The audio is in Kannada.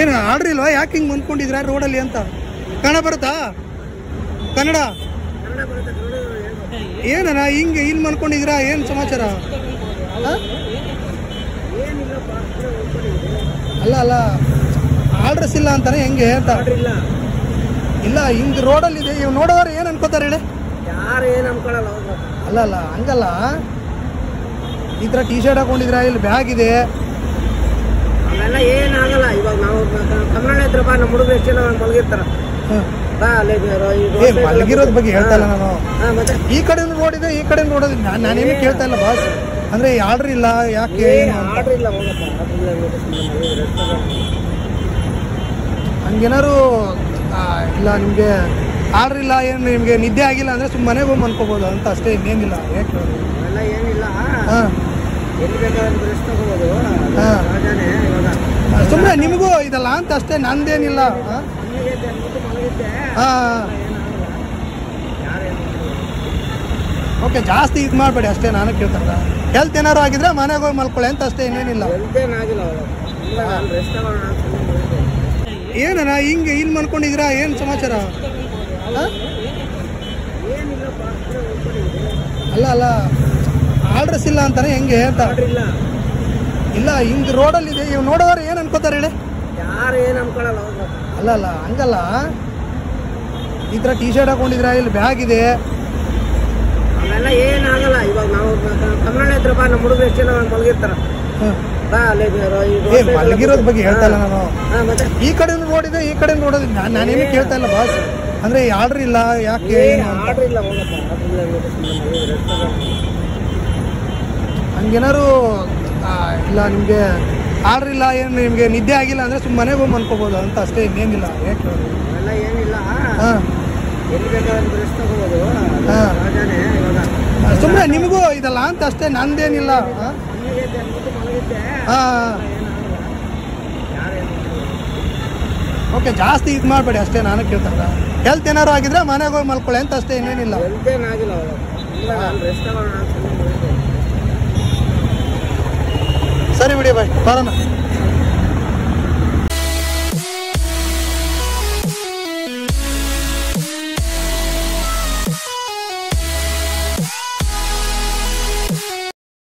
ಏನು ಆರ್ಡ್ರ್ ಇಲ್ವಾ ಯಾಕೆ ಹಿಂಗೆ ಬಂದ್ಕೊಂಡಿದ್ರ ರೋಡಲ್ಲಿ ಅಂತ? ಕನ್ನಡ ಬರುತ್ತಾ? ಕನ್ನಡ? ಏನಣ್ಣ ಹಿಂಗೆ ಇಲ್ಲಿ ಮನ್ಕೊಂಡಿದ್ದೀರಾ ಏನು ಸಮಾಚಾರ? ಅಲ್ಲ ಅಲ್ಲ ಆಡ್ರೆಸ್ ಇಲ್ಲ ಅಂತಾನೆ ಹೆಂಗೆ ಅಂತ? ಇಲ್ಲ ಇಲ್ಲ ಹಿಂಗೆ ರೋಡಲ್ಲಿ ಇದೆ ಇವ್ ನೋಡೋರು ಏನು ಅನ್ಕೋತಾರೆ ಹೇಳಿ? ಯಾರು ಏನು ಅನ್ಕೊಳ್ಳಲ್ಲ ಅಲ್ಲ ಅಲ್ಲ ಹಂಗಲ್ಲ. ಈ ಥರ ಟಿ ಶರ್ಟ್ ಹಾಕೊಂಡಿದ್ರಾ ಇಲ್ಲಿ ಬ್ಯಾಗ್ ಇದೆ. ಅವೆಲ್ಲ ಏನಾಗಲ್ಲ ಇವಾಗ ನಾವು ಕನ್ನಡ ಹತ್ರ ಬಾ ನಮ್ಮ ಹುಡುಗರು ಎಷ್ಟು ಜನ ಮಲಗಿರ್ತಾರ. ಮಲಗಿರೋದ್ ಬಗ್ಗೆ ಹೇಳ್ತಾ ಇಲ್ಲ ನಾನು. ಈ ಕಡೆ ನೋಡಿದ್ರೆ ಈ ಕಡೆ ನೋಡೋದಿಲ್ಲ. ನಾನು ನಾನೇನು ಕೇಳ್ತಾ ಇಲ್ಲ ಬಾಸ್. ಅಂದ್ರೆ ಆರ್ಡರ್ ಇಲ್ಲ ಯಾಕೆ ಆರ್ಡರ್ ಇಲ್ಲ? ಹಂಗೇನಾರು ಇಲ್ಲ ನಿಮಗೆ ಆರ್ಡರ್ ಇಲ್ಲ ಏನು ನಿಮಗೆ ನಿದ್ದೆ ಆಗಿಲ್ಲ ಅಂದ್ರೆ ಸುಮ್ಮನೆ ಮನೆಗೆ ಹೋಗಿ ಮನ್ಕೋಬೋದು ಅಂತ ಅಷ್ಟೇ ಇನ್ನೇನಿಲ್ಲ. ಏನಿಲ್ಲ. ಹಾ. ಎಲ್ಲಿ ಬೇಕಾದ್ರೆ ತಗೋಬೋದು ಹಾ. ರಾಜಾನೇ ಇವಾಗ ಸುಮ್ಮನೆ ನಿಮಗೂ ಇದಲ್ಲ ಅಂತ ಅಷ್ಟೇ, ನಂದೇನಿಲ್ಲ. ಓಕೆ, ಜಾಸ್ತಿ ಇದು ಮಾಡಬೇಡಿ ಅಷ್ಟೇ, ನಾನು ಕೇಳ್ತಾರ ಹೆಲ್ತ್ ಏನಾರು ಆಗಿದ್ರೆ ಮನೆಗೆ ಹೋಗಿ ಮಲ್ಕೊಳ್ಳಿ ಅಂತ ಅಷ್ಟೇ, ಇನ್ನೇನಿಲ್ಲ. ಏನಣ್ಣ, ಹಿಂಗೆ ಇಲ್ಲಿ ಮಲ್ಕೊಂಡಿದ್ರಾ ಏನು ಸಮಾಚಾರ? ಅಲ್ಲ ಅಲ್ಲ ಆರ್ಡ್ರಸ್ ಇಲ್ಲ ಅಂತಾನೆ, ಹೆಂಗೆ ಅಂತ? ಇಲ್ಲ, ಹಿಂಗೆ ರೋಡಲ್ಲಿ ಇದೆ ಇವ್ ನೋಡೋರು ಏನು ಅನ್ಕೋತಾರೆ ಹೇಳಿ? ಯಾರು ಏನು ಅನ್ಕೊಳ್ಳಲ್ಲ ಅಲ್ಲ ಅಲ್ಲ ಹಂಗಲ್ಲ. ಈ ಥರ ಟಿ ಶರ್ಟ್ ಹಾಕೊಂಡಿದ್ರ ಇಲ್ಲಿ ಬ್ಯಾಗ್ ಇದೆ. ಅವೆಲ್ಲ ಏನಾಗಲ್ಲ. ಇವಾಗ ನಾವು ಕನ್ನಡ ಇದ್ರ ಬಾ ನಮ್ಮ ಹುಡುಗರು ಎಷ್ಟು ಜನ ಮಲಗಿರ್ತಾರ? ಹ. ಬಾ ಅಲ್ಲಿ ಮಲಗಿರೋದ್ ಬಗ್ಗೆ ಹೇಳ್ತಾ ಇಲ್ಲ ನಾನು. ಈ ಕಡೆ ನೋಡಿದೆ ಈ ಕಡೆ ನೋಡೋದು ನಾನು ನಾನೇನು ಕೇಳ್ತಾ ಇಲ್ಲ ಬಾಸ್ ಅಂದ್ರೆ ಆರ್ಡರ್ ಇಲ್ಲ ಯಾಕೆ. ಆರ್ಡ್ರ್ ಇಲ್ಲ? ಹಂಗೇನಾರು ಇಲ್ಲ ನಿಮಗೆ ಆರ್ಡರ್ ಇಲ್ಲ ಏನು ನಿಮಗೆ ನಿದ್ದೆ ಆಗಿಲ್ಲ ಅಂದ್ರೆ ಸುಮ್ಮನೆ ಮನೆಗೆ ಹೋಗಿ ಮನ್ಕೋಬೋದು ಅಂತ ಅಷ್ಟೇ ಇನ್ನೇನಿಲ್ಲ ಹೇಳೋದು? ಏನಿಲ್ಲ. ಹಾ. ಎಲ್ಲಿ ಸುಮ್ಮನೆ ನಿಮಗೂ ಇದಲ್ಲ ಅಂತ ಅಷ್ಟೇ ನಂದೇನಿಲ್ಲ ಹಾ. ಓಕೆ ಜಾಸ್ತಿ ಇದು ಮಾಡಬೇಡಿ ಅಷ್ಟೇ ನಾನು ಕೇಳ್ತಾರ ಹೆಲ್ತ್ ಏನಾರು ಆಗಿದ್ರೆ ಮನೆಗೆ ಹೋಗಿ ಮಲ್ಕೊಳ್ಳಿ ಅಂತ ಅಷ್ಟೇ ಇನ್ನೇನಿಲ್ಲ. ಎಂತೇನಾಗಿಲ್ಲ ಇಲ್ಲ